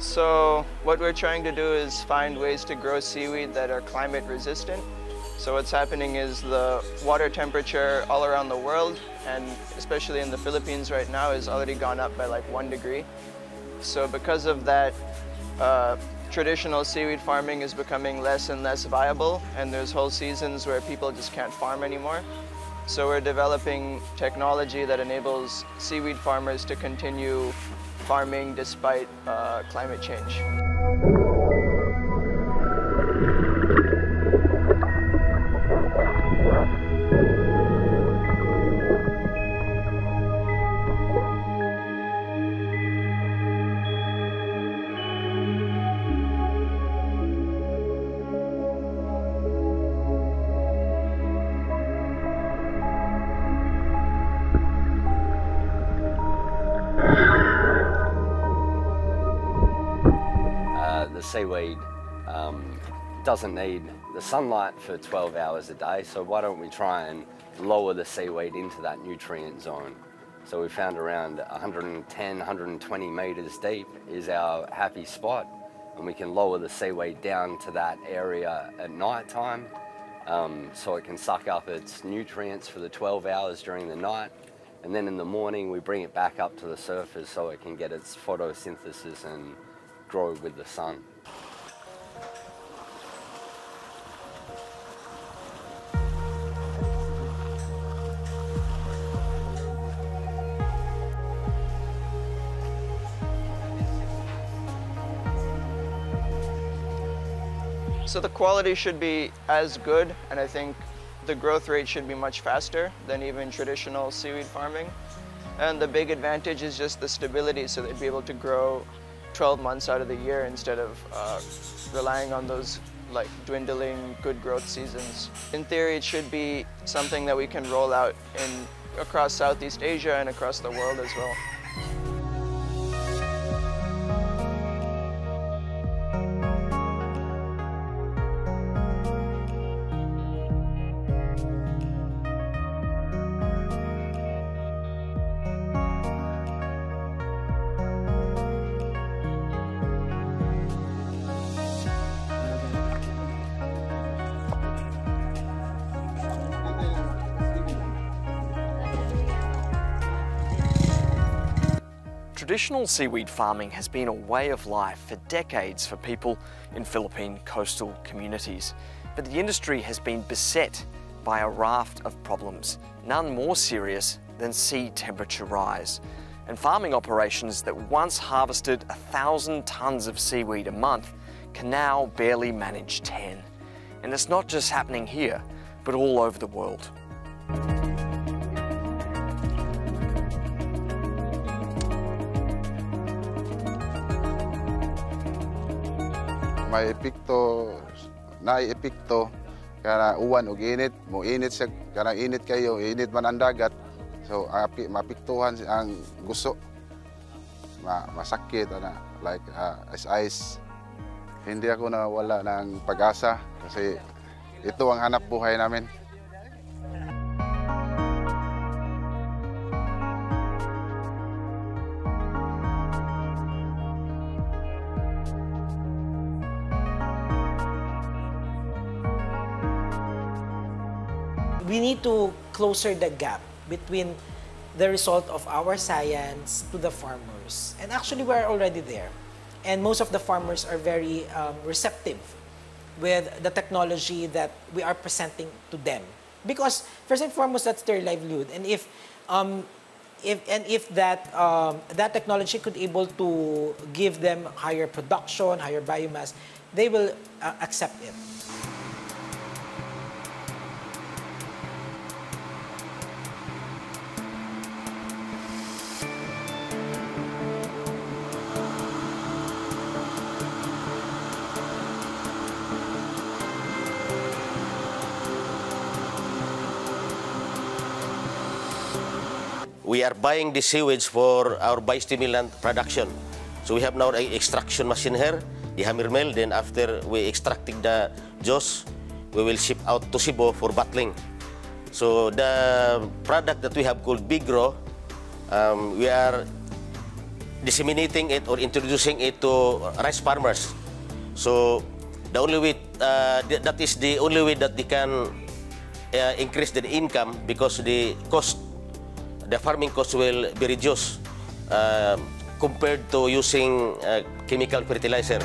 So what we're trying to do is find ways to grow seaweed that are climate resistant. So what's happening is the water temperature all around the world and especially in the Philippines right now has already gone up by like one degree. So because of that, uh, traditional seaweed farming is becoming less and less viable and there's whole seasons where people just can't farm anymore. So we're developing technology that enables seaweed farmers to continue farming despite uh, climate change. Seaweed um, doesn't need the sunlight for 12 hours a day, so why don't we try and lower the seaweed into that nutrient zone? So we found around 110, 120 metres deep is our happy spot, and we can lower the seaweed down to that area at night time um, so it can suck up its nutrients for the 12 hours during the night. And then in the morning, we bring it back up to the surface so it can get its photosynthesis and grow with the sun. So the quality should be as good, and I think the growth rate should be much faster than even traditional seaweed farming. And the big advantage is just the stability, so they'd be able to grow 12 months out of the year instead of uh, relying on those like dwindling good growth seasons. In theory, it should be something that we can roll out in across Southeast Asia and across the world as well. Traditional seaweed farming has been a way of life for decades for people in Philippine coastal communities. But the industry has been beset by a raft of problems, none more serious than sea temperature rise. And farming operations that once harvested a thousand tons of seaweed a month can now barely manage 10. And it's not just happening here, but all over the world. May epekto na epekto kana uwan ug init mo init siya kanang init kayo init man ang dagat so api mapiktuhan ang gusto ma, masakit ana like uh, ice ice. Hindi ako na wala ng pag-asa kasi ito ang hanap buhay namin we need to closer the gap between the result of our science to the farmers. And actually, we're already there. And most of the farmers are very um, receptive with the technology that we are presenting to them. Because first and foremost, that's their livelihood. And if, um, if and if that um, that technology could able to give them higher production, higher biomass, they will uh, accept it. we are buying the sewage for our biostimulant production. So we have now an extraction machine here, the hammer mill. Then after we extracting the juice, we will ship out to Cebu for bottling. So the product that we have called Bigro, um, we are disseminating it or introducing it to rice farmers. So the only way uh, that is the only way that they can uh, increase the income because the cost the farming cost will be reduced uh, compared to using uh, chemical fertilizer.